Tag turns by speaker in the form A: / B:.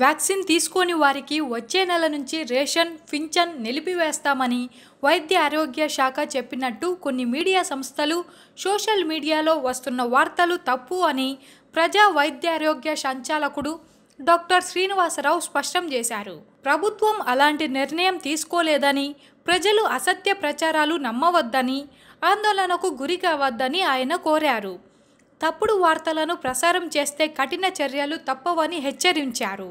A: Vaccine తీసుకోని వారికి వచ్చే నెల నుంచి రేషన్ పింఛన్ నిలిపివేస్తామని వైద్య ఆరోగ్య శాఖ చెప్పినట్టు కొన్ని మీడియా సంస్థలు సోషల్ మీడియాలో వస్తున్న వార్తలు తప్పు అని ప్రజా వైద్య ఆరోగ్య సంచాలకుడు డాక్టర్ శ్రీనివాసరావు స్పష్టం చేశారు. ప్రభుత్వం అలాంటి నిర్ణయం తీసుకోలేదని ప్రజలు అసత్య ప్రచారాలు నమ్మవద్దని ఆందోళనకు గురి కావద్దని ఆయన కోరారు. తప్పుడు వార్తలను ప్రసారం చేస్తే కఠిన చర్యలు తప్పవని హెచ్చరించారు.